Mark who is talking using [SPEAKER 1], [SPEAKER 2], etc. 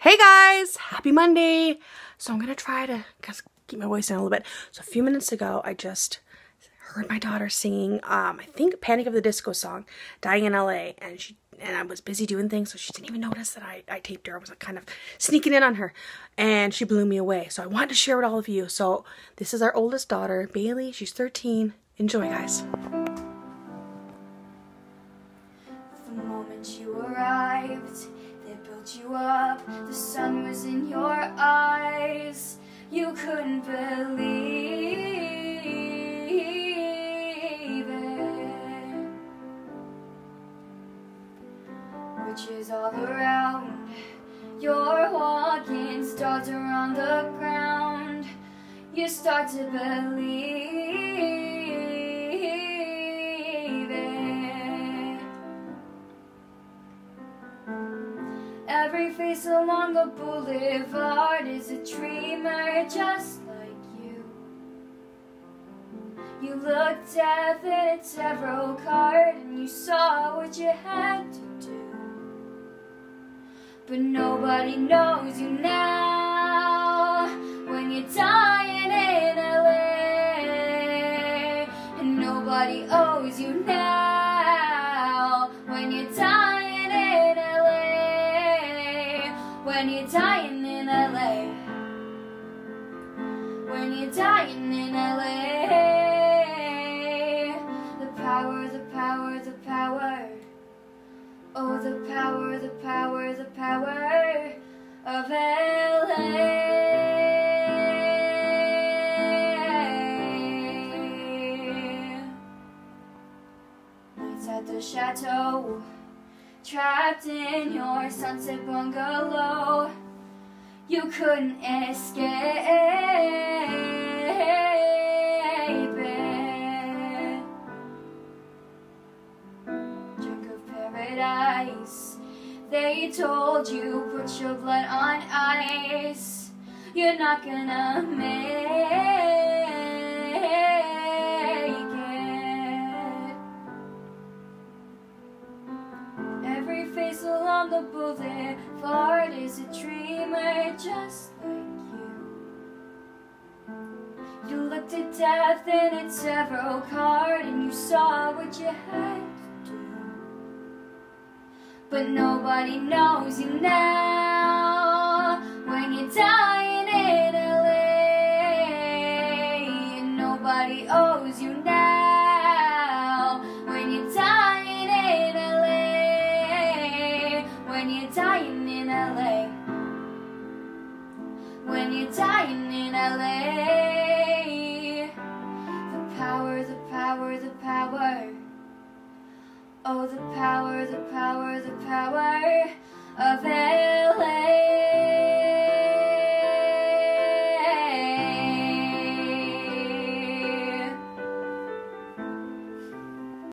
[SPEAKER 1] Hey guys, happy Monday. So I'm gonna try to keep my voice down a little bit. So a few minutes ago, I just heard my daughter singing, um, I think Panic at the Disco song, Dying in LA, and she and I was busy doing things, so she didn't even notice that I, I taped her. I was like kind of sneaking in on her, and she blew me away. So I wanted to share with all of you. So this is our oldest daughter, Bailee. She's 13. Enjoy, guys.
[SPEAKER 2] The moment you arrived you up, the sun was in your eyes. You couldn't believe it. Witches all around, you're walking, stars are on the ground. You start to believe. Every face along the boulevard is a dreamer just like you. You looked at the tarot card and you saw what you had to do. But nobody knows you now when you're dying in LA. And nobody owes you now when you're dying. When you're dying in LA. When you're dying in LA. The power, the power, the power. Oh, the power, the power, the power of LA. Nights at the chateau Trapped in your sunset bungalow. You couldn't escape it. Of paradise. They told you put your blood on ice. You're not gonna make on the boulevard is a dreamer just like you. You looked at death in a tarot card and you saw what you had to do. But nobody knows you now when you're dying in LA. And nobody owes you now LA. When you're dying in LA.